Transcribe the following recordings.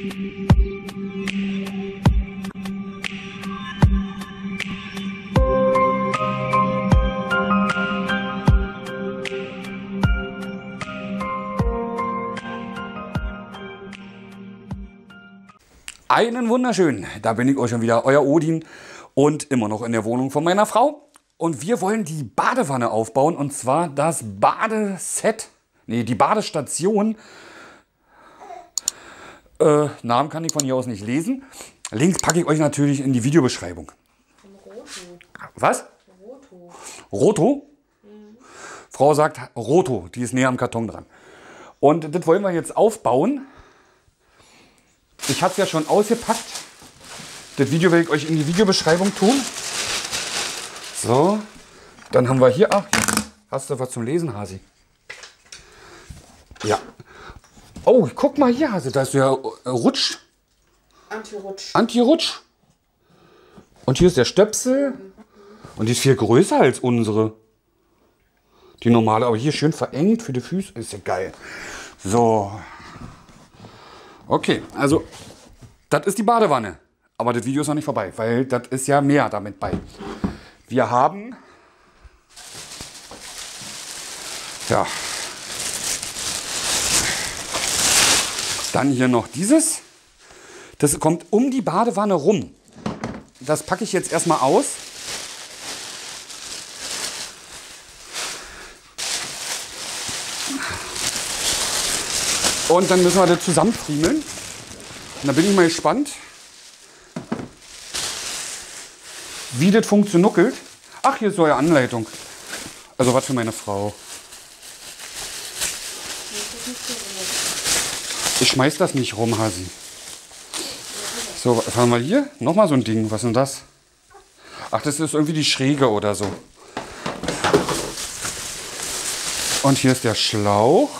Einen wunderschönen, da bin ich euch schon wieder, euer Odin und immer noch in der Wohnung von meiner Frau. Und wir wollen die Badewanne aufbauen und zwar das Badeset, nee, die Badestation. Äh, Namen kann ich von hier aus nicht lesen. Link packe ich euch natürlich in die Videobeschreibung. Was? Roto. Roto? Frau sagt Roto, die ist näher am Karton dran. Und das wollen wir jetzt aufbauen. Ich habe es ja schon ausgepackt. Das Video werde ich euch in die Videobeschreibung tun. So, dann haben wir hier. Ach, hast du was zum Lesen, Hasi? Ja. Oh, guck mal hier, Hase. Da ist ja äh, Rutsch. Anti-Rutsch. Anti-Rutsch. Und hier ist der Stöpsel. Und die ist viel größer als unsere. Die normale, aber hier schön verengt für die Füße. Ist ja geil. So. Okay, also das ist die Badewanne. Aber das Video ist noch nicht vorbei, weil das ist ja mehr damit bei. Wir haben ja dann hier noch dieses. Das kommt um die Badewanne rum. Das packe ich jetzt erstmal aus. Und dann müssen wir das zusammenfriemeln. Und da bin ich mal gespannt, wie das funktioniert. Ach, hier ist so eine Anleitung. Also was für meine Frau. Ich schmeiß das nicht rum, Hasi. So, was haben wir hier? Nochmal so ein Ding. Was ist denn das? Ach, das ist irgendwie die Schräge oder so. Und hier ist der Schlauch.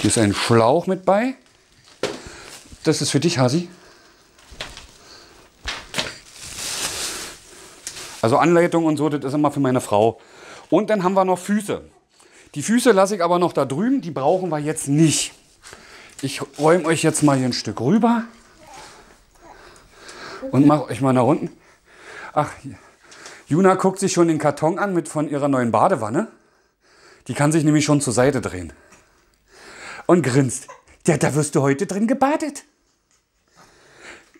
Hier ist ein Schlauch mit bei. Das ist für dich, Hasi. Also Anleitung und so, das ist immer für meine Frau. Und dann haben wir noch Füße. Die Füße lasse ich aber noch da drüben, die brauchen wir jetzt nicht. Ich räume euch jetzt mal hier ein Stück rüber und mache euch mal nach unten. Ach. Juna guckt sich schon den Karton an mit von ihrer neuen Badewanne. Die kann sich nämlich schon zur Seite drehen. Und grinst. Ja, da wirst du heute drin gebadet.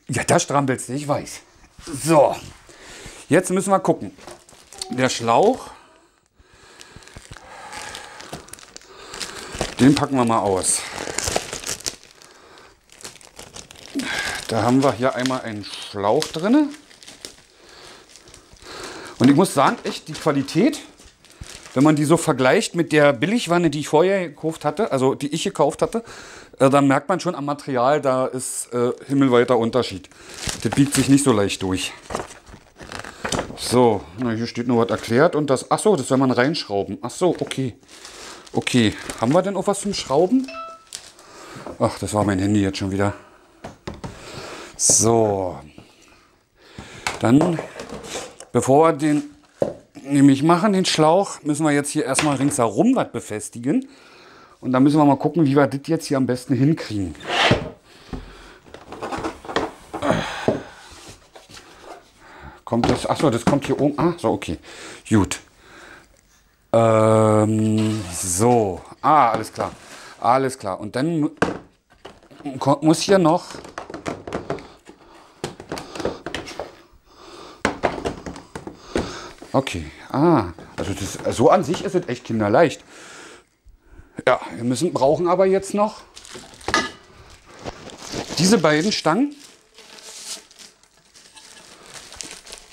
Ja, da strampelst du, ich weiß. So, jetzt müssen wir gucken. Der Schlauch, den packen wir mal aus. Da haben wir hier einmal einen Schlauch drin. Und ich muss sagen, echt die Qualität, wenn man die so vergleicht mit der Billigwanne, die ich vorher gekauft hatte, also die ich gekauft hatte, äh, dann merkt man schon am Material, da ist äh, himmelweiter Unterschied. Das biegt sich nicht so leicht durch. So, na, hier steht nur was erklärt und das, ach das soll man reinschrauben. Ach so, okay. Okay, haben wir denn auch was zum Schrauben? Ach, das war mein Handy jetzt schon wieder. So. Dann, bevor wir den nämlich machen, den Schlauch, müssen wir jetzt hier erstmal ringsherum was befestigen. Und dann müssen wir mal gucken, wie wir das jetzt hier am besten hinkriegen. Kommt das? Achso, das kommt hier oben. Ah, so, okay. Gut. Ähm, so. Ah, alles klar. Alles klar. Und dann muss hier noch. Okay. Ah, also das, so an sich ist es echt kinderleicht. Ja, wir müssen brauchen aber jetzt noch diese beiden Stangen.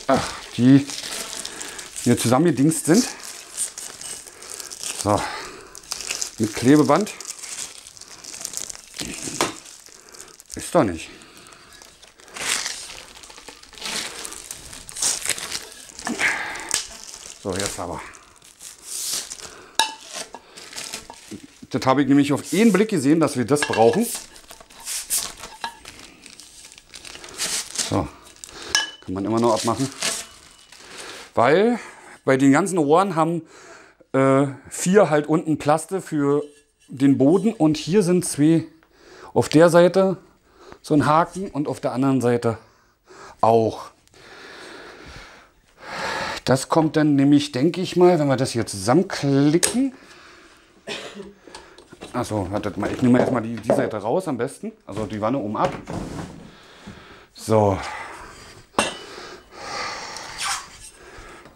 Ach, die hier zusammengedingst sind. So, mit Klebeband. Ist doch nicht. So, jetzt aber. Das habe ich nämlich auf einen Blick gesehen, dass wir das brauchen. So, kann man immer noch abmachen. Weil bei den ganzen Rohren haben äh, vier halt unten Plaste für den Boden und hier sind zwei Auf der Seite so ein Haken und auf der anderen Seite auch. Das kommt dann nämlich, denke ich mal, wenn wir das hier zusammenklicken. Achso, wartet mal, ich nehme erstmal die, die Seite raus am besten. Also die Wanne oben ab. So.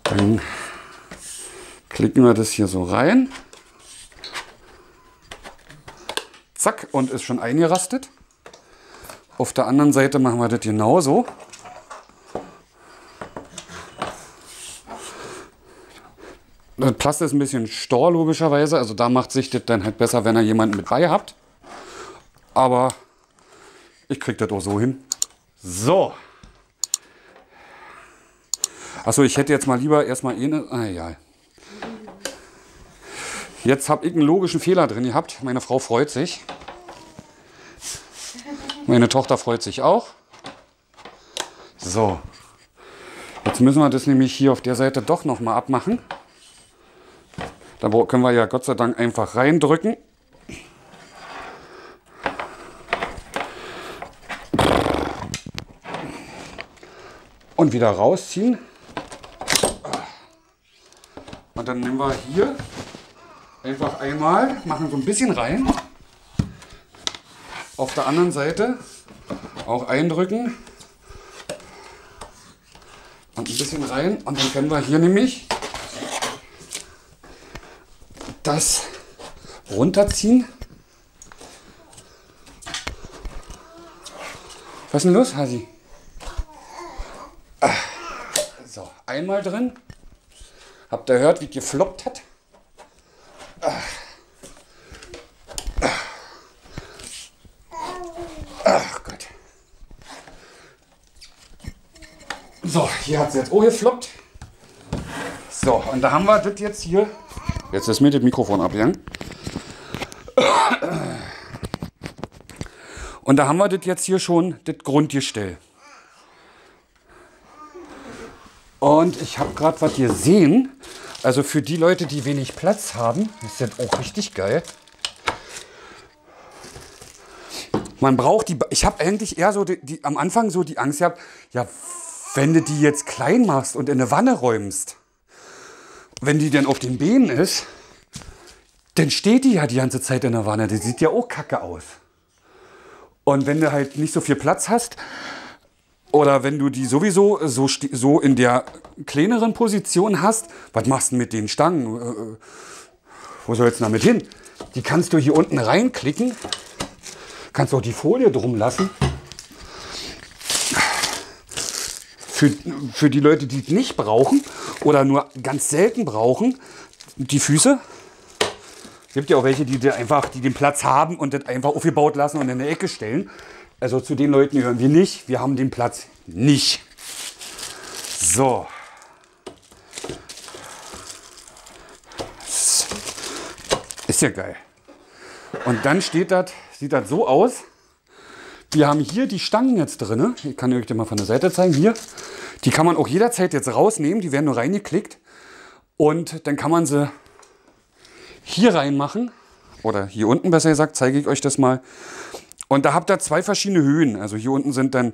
Dann klicken wir das hier so rein. Zack, und ist schon eingerastet. Auf der anderen Seite machen wir das genauso. Das Plast ist ein bisschen stor, logischerweise. Also da macht sich das dann halt besser, wenn ihr jemanden mit bei habt. Aber ich krieg das auch so hin. So. Achso, ich hätte jetzt mal lieber erstmal eine. Ah, ja. Jetzt habe ich einen logischen Fehler drin gehabt. Meine Frau freut sich. Meine Tochter freut sich auch. So. Jetzt müssen wir das nämlich hier auf der Seite doch noch mal abmachen. Da können wir ja Gott sei Dank einfach reindrücken. Und wieder rausziehen. Und dann nehmen wir hier einfach einmal, machen so ein bisschen rein. Auf der anderen Seite auch eindrücken. Und ein bisschen rein. Und dann können wir hier nämlich das runterziehen. Was ist denn los, Hasi? So, einmal drin. Habt ihr gehört, wie gefloppt hat? Ach Gott. So, hier hat es jetzt auch gefloppt. So, und da haben wir das jetzt hier Jetzt ist mir das Mikrofon abgegangen. Und da haben wir das jetzt hier schon, das Grundgestell. Und ich habe gerade was gesehen. Also für die Leute, die wenig Platz haben, ist das auch richtig geil. Man braucht die. Ich habe eigentlich eher so die, die, am Anfang so die Angst gehabt, ja, wenn du die jetzt klein machst und in eine Wanne räumst, wenn die dann auf den Beinen ist, dann steht die ja die ganze Zeit in der Wanne. Die sieht ja auch kacke aus. Und wenn du halt nicht so viel Platz hast, oder wenn du die sowieso so, so in der kleineren Position hast, was machst du mit den Stangen? Äh, äh, wo soll jetzt damit hin? Die kannst du hier unten reinklicken. Kannst auch die Folie drum lassen. Für, für die Leute, die es nicht brauchen oder nur ganz selten brauchen, die Füße. Es gibt ja auch welche, die, einfach, die den Platz haben und das einfach aufgebaut lassen und in eine Ecke stellen. Also zu den Leuten gehören wir nicht. Wir haben den Platz nicht. So. Ist ja geil. Und dann steht das, sieht das so aus. Wir haben hier die Stangen jetzt drin. Ich kann euch das mal von der Seite zeigen. Hier. Die kann man auch jederzeit jetzt rausnehmen. Die werden nur reingeklickt. Und dann kann man sie hier reinmachen. Oder hier unten besser gesagt, zeige ich euch das mal. Und da habt ihr zwei verschiedene Höhen. Also hier unten sind dann,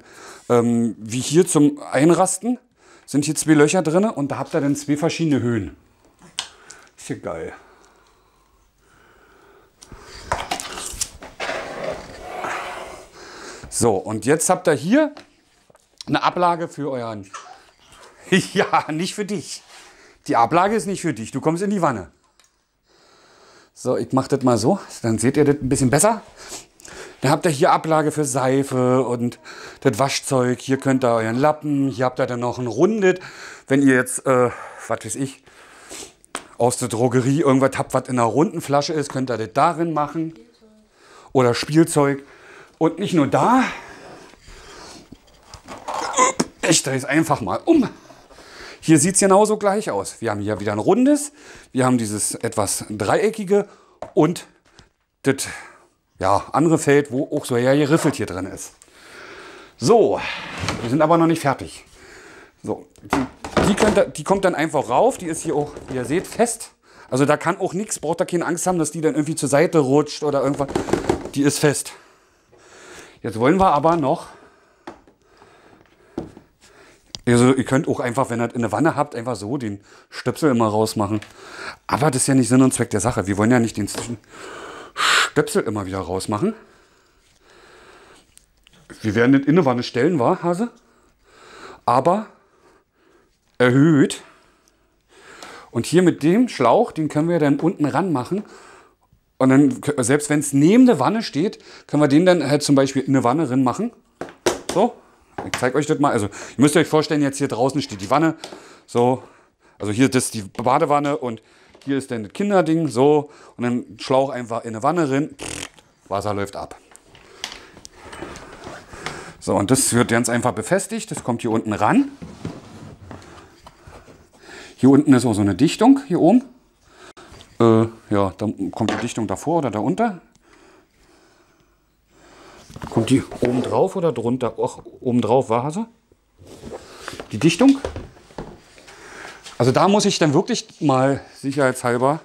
ähm, wie hier zum Einrasten, sind hier zwei Löcher drin. Und da habt ihr dann zwei verschiedene Höhen. Ist ja geil. So, und jetzt habt ihr hier eine Ablage für euren. ja, nicht für dich. Die Ablage ist nicht für dich. Du kommst in die Wanne. So, ich mache das mal so. Dann seht ihr das ein bisschen besser. Dann habt ihr hier Ablage für Seife und das Waschzeug. Hier könnt ihr euren Lappen. Hier habt ihr dann noch ein Rundet. Wenn ihr jetzt, äh, was weiß ich, aus der Drogerie irgendwas habt, was in einer runden Flasche ist, könnt ihr das darin machen. Oder Spielzeug. Und nicht nur da. Ich drehe es einfach mal um. Hier sieht es genauso gleich aus. Wir haben hier wieder ein rundes, wir haben dieses etwas dreieckige und das ja, andere Feld, wo auch so ja geriffelt hier drin ist. So, wir sind aber noch nicht fertig. So, die, die, könnt, die kommt dann einfach rauf. Die ist hier auch, wie ihr seht, fest. Also da kann auch nichts, braucht da keine Angst haben, dass die dann irgendwie zur Seite rutscht oder irgendwas. Die ist fest. Jetzt wollen wir aber noch. Also ihr könnt auch einfach, wenn ihr der Wanne habt, einfach so den Stöpsel immer rausmachen. Aber das ist ja nicht Sinn und Zweck der Sache. Wir wollen ja nicht den Stöpsel immer wieder rausmachen. Wir werden das in eine Wanne stellen, war Hase? Aber erhöht. Und hier mit dem Schlauch, den können wir dann unten ran machen. Und dann, selbst wenn es neben der Wanne steht, können wir den dann halt zum Beispiel in eine Wanne drin machen. So, ich zeige euch das mal. Also, ihr müsst euch vorstellen, jetzt hier draußen steht die Wanne. So, also hier das ist die Badewanne und hier ist das Kinderding. So, und dann Schlauch einfach in eine Wanne drin. Wasser läuft ab. So, und das wird ganz einfach befestigt. Das kommt hier unten ran. Hier unten ist auch so eine Dichtung, hier oben. Äh, ja, dann kommt die Dichtung davor oder darunter. Kommt die oben drauf oder drunter? Ach, oben drauf war sie. Die Dichtung. Also da muss ich dann wirklich mal sicherheitshalber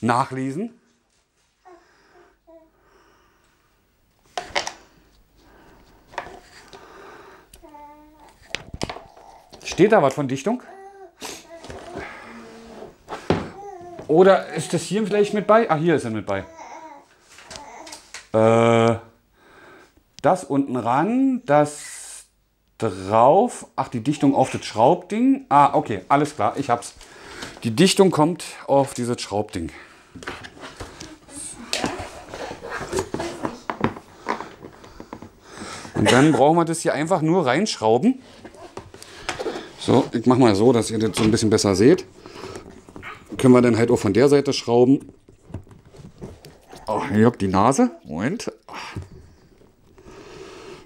nachlesen. Steht da was von Dichtung? Oder ist das hier vielleicht mit bei? Ah, hier ist er mit bei. Äh, das unten ran, das drauf. Ach, die Dichtung auf das Schraubding. Ah, okay, alles klar, ich hab's. Die Dichtung kommt auf dieses Schraubding. Und dann brauchen wir das hier einfach nur reinschrauben. So, ich mache mal so, dass ihr das so ein bisschen besser seht. Können wir dann halt auch von der Seite schrauben. Oh, hier habt die Nase. Moment.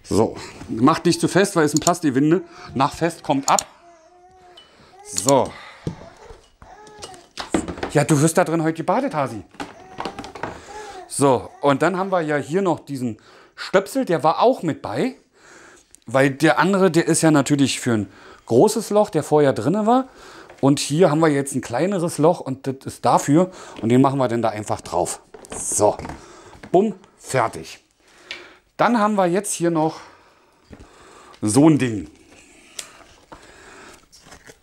So, macht nicht zu fest, weil es ein Plastikwinde. Nach fest kommt ab. So. Ja, du wirst da drin heute gebadet, Hasi. So, und dann haben wir ja hier noch diesen Stöpsel, der war auch mit bei. Weil der andere, der ist ja natürlich für ein großes Loch, der vorher drin war. Und hier haben wir jetzt ein kleineres Loch und das ist dafür. Und den machen wir dann da einfach drauf. So, bumm, fertig. Dann haben wir jetzt hier noch so ein Ding.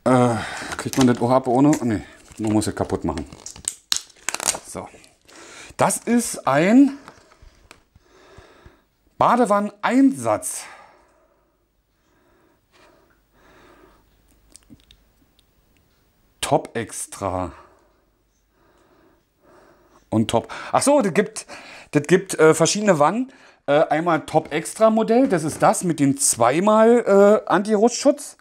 Äh, kriegt man das auch ab ohne? Ne, man muss es kaputt machen. So. Das ist ein Badewanneneinsatz. Top Extra. Und Top. Ach so, das gibt, das gibt äh, verschiedene Wannen. Äh, einmal Top Extra Modell, das ist das mit dem zweimal äh, Anti-Rutschschutz.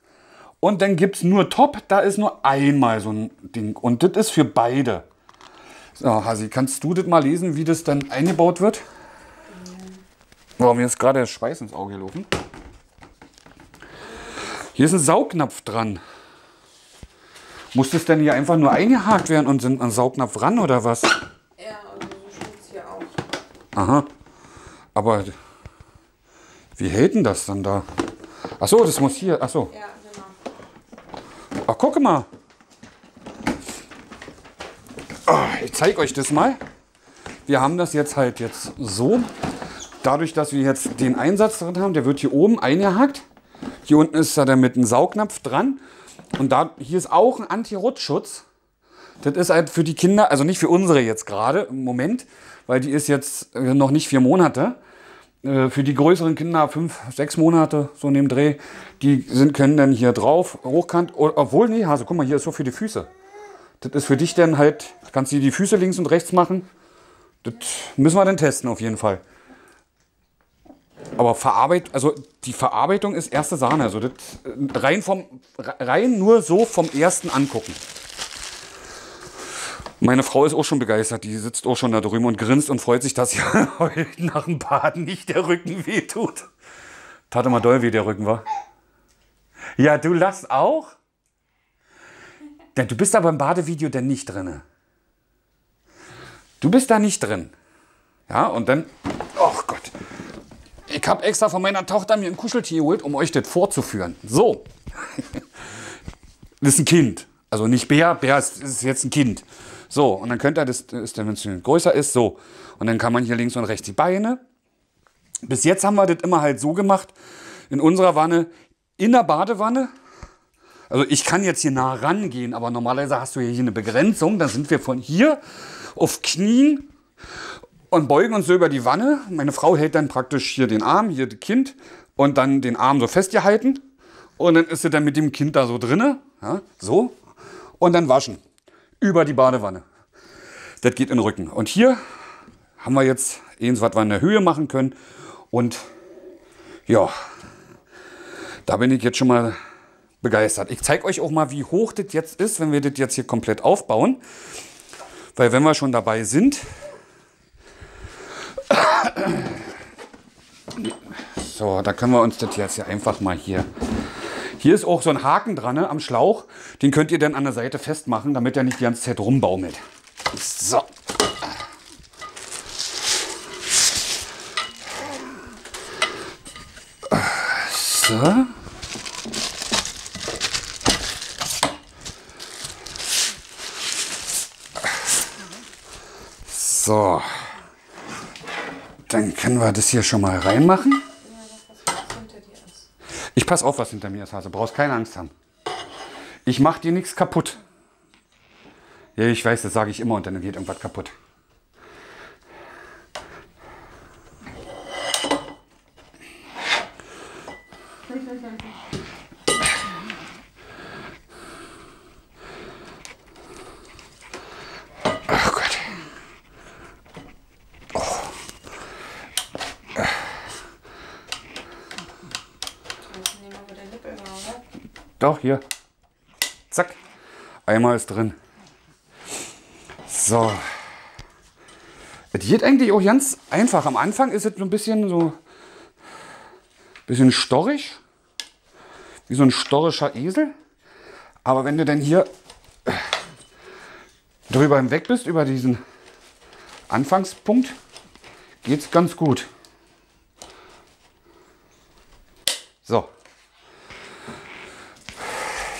Und dann gibt es nur Top, da ist nur einmal so ein Ding. Und das ist für beide. So, Hasi, kannst du das mal lesen, wie das dann eingebaut wird? Boah, mir ist gerade der Schweiß ins Auge gelaufen. Hier ist ein Saugnapf dran. Muss das denn hier einfach nur eingehakt werden und sind ein Saugnapf ran oder was? Ja, und so steht es hier auch. Aha. Aber wie hält denn das dann da? Ach so, das muss hier. Ach so. Ja, genau. Ach, guck mal. Ah, ich zeige euch das mal. Wir haben das jetzt halt jetzt so. Dadurch, dass wir jetzt den Einsatz drin haben, der wird hier oben eingehakt. Hier unten ist da dann mit einem Saugnapf dran. Und da, hier ist auch ein Anti-Rutschschutz. Das ist halt für die Kinder, also nicht für unsere jetzt gerade im Moment, weil die ist jetzt äh, noch nicht vier Monate. Äh, Für die größeren Kinder fünf, sechs Monate, so in dem Dreh, die sind, können dann hier drauf, hochkant, obwohl, nee, Hase, guck mal, hier ist so für die Füße. Das ist für dich dann halt, kannst du die Füße links und rechts machen. Das müssen wir dann testen auf jeden Fall. Aber Verarbeit, also die Verarbeitung ist erste Sahne. Also das äh, rein vom rein nur so vom ersten angucken. Meine Frau ist auch schon begeistert. Die sitzt auch schon da drüben und grinst und freut sich, dass ihr heute nach dem Baden nicht der Rücken wehtut. Tat immer doll, wie der Rücken war. Ja, du lachst auch? Denn du bist aber im Badevideo denn nicht drinne. Du bist da nicht drin. Ja, und dann. Oh Gott. Ich habe extra von meiner Tochter mir ein Kuscheltier geholt, um euch das vorzuführen. So. Das ist ein Kind. Also nicht Bär, Bär ist, ist jetzt ein Kind. So, und dann könnt ihr das, dann, wenn es größer ist, so. Und dann kann man hier links und rechts die Beine. Bis jetzt haben wir das immer halt so gemacht, in unserer Wanne, in der Badewanne. Also ich kann jetzt hier nah rangehen, aber normalerweise hast du hier eine Begrenzung. Dann sind wir von hier auf Knien und beugen uns so über die Wanne. Meine Frau hält dann praktisch hier den Arm, hier das Kind und dann den Arm so festgehalten. Und dann ist sie dann mit dem Kind da so drinne, ja, so. Und dann waschen über die Badewanne. Das geht in den Rücken. Und hier haben wir jetzt eins, was wir in der Höhe machen können. Und ja, da bin ich jetzt schon mal begeistert. Ich zeige euch auch mal, wie hoch das jetzt ist, wenn wir das jetzt hier komplett aufbauen. Weil wenn wir schon dabei sind, so, da können wir uns das jetzt hier einfach mal hier. Hier ist auch so ein Haken dran ne, am Schlauch. Den könnt ihr dann an der Seite festmachen, damit er nicht die ganze Zeit rumbaumelt. So. So. So. Dann können wir das hier schon mal reinmachen. Ja, das, was hinter dir ist. Ich pass auf, was hinter mir ist, Hase. Brauchst keine Angst haben. Ich mach dir nichts kaputt. Ja, ich weiß, das sage ich immer und dann geht irgendwas kaputt. Ach Gott. Ich weiß nicht mehr, wo der Nippel war, oder? Doch, hier. Zack. Einmal ist drin. So. Es geht eigentlich auch ganz einfach. Am Anfang ist es ein bisschen so. bisschen storrig. Wie so ein storrischer Esel. Aber wenn du dann hier äh, drüber hinweg bist, über diesen Anfangspunkt, geht's ganz gut. So.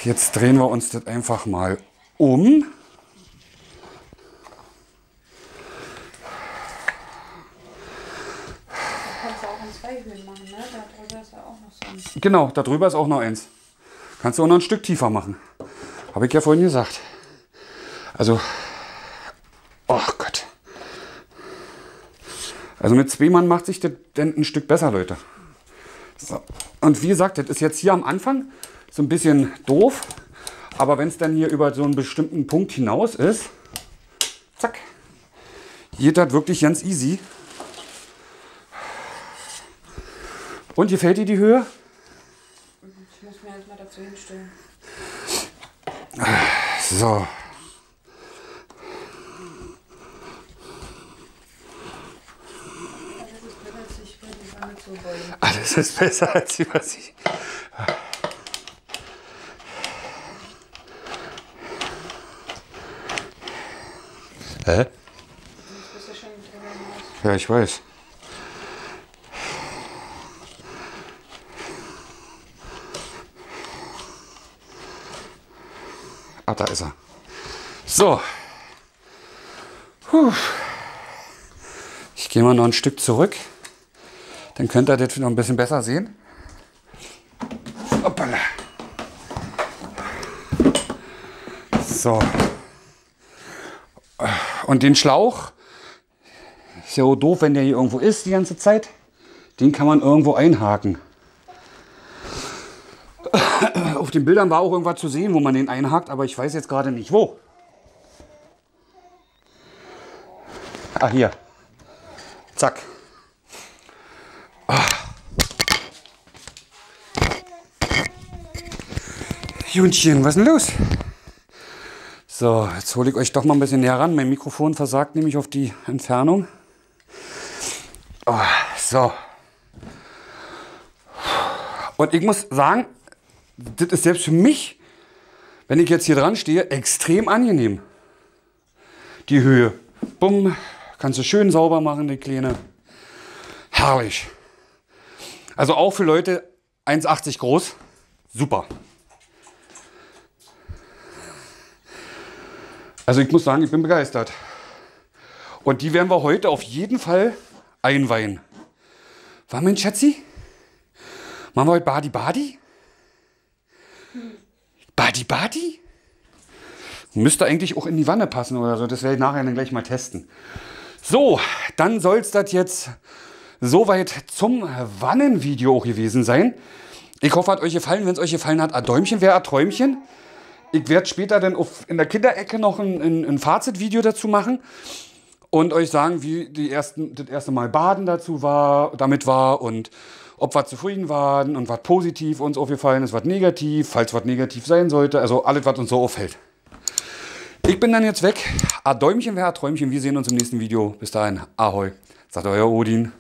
Jetzt drehen wir uns das einfach mal um. Genau, da drüber ist auch noch eins. Kannst du auch noch ein Stück tiefer machen. Habe ich ja vorhin gesagt. Also, oh Gott. Also mit zwei Mann macht sich das denn ein Stück besser, Leute. So. Und wie gesagt, das ist jetzt hier am Anfang so ein bisschen doof. Aber wenn es dann hier über so einen bestimmten Punkt hinaus ist, zack, geht das wirklich ganz easy. Und gefällt dir die Höhe? Ich muss mir halt mal dazu hinstellen. So. Alles ist besser als über sie. Hä? Ja, ich weiß. Ah, da ist er. So. Puh. Ich gehe mal noch ein Stück zurück. Dann könnt ihr das noch ein bisschen besser sehen. Hoppala. So. Und den Schlauch, ist ja doof, wenn der hier irgendwo ist die ganze Zeit. Den kann man irgendwo einhaken. Auf den Bildern war auch irgendwas zu sehen, wo man den einhakt, aber ich weiß jetzt gerade nicht wo. Ah, hier. Zack. Ah. Jungchen, was ist denn los? So, jetzt hole ich euch doch mal ein bisschen näher ran. Mein Mikrofon versagt nämlich auf die Entfernung. Oh, so. Und ich muss sagen, das ist selbst für mich, wenn ich jetzt hier dran stehe, extrem angenehm. Die Höhe. Bumm, kannst du schön sauber machen, die Kleine. Herrlich. Also auch für Leute 1,80 groß. Super. Also ich muss sagen, ich bin begeistert. Und die werden wir heute auf jeden Fall einweihen. War mein Schatzi? Machen wir heute Badi Badi? Badi Badi? Müsste eigentlich auch in die Wanne passen oder so. Das werde ich nachher dann gleich mal testen. So, dann soll es das jetzt soweit zum Wannenvideo auch gewesen sein. Ich hoffe, hat euch gefallen. Wenn es euch gefallen hat, ein Däumchen wäre ein Träumchen. Ich werde später dann auf, in der Kinderecke noch ein, ein, ein Fazitvideo dazu machen und euch sagen, wie die ersten, das erste Mal Baden dazu war, damit war und ob wir zufrieden waren und was positiv uns aufgefallen ist, was negativ, falls was negativ sein sollte. Also alles, was uns so auffällt. Ich bin dann jetzt weg. A Däumchen wäre Träumchen. Wir sehen uns im nächsten Video. Bis dahin. Ahoi. Sagt euer Odin.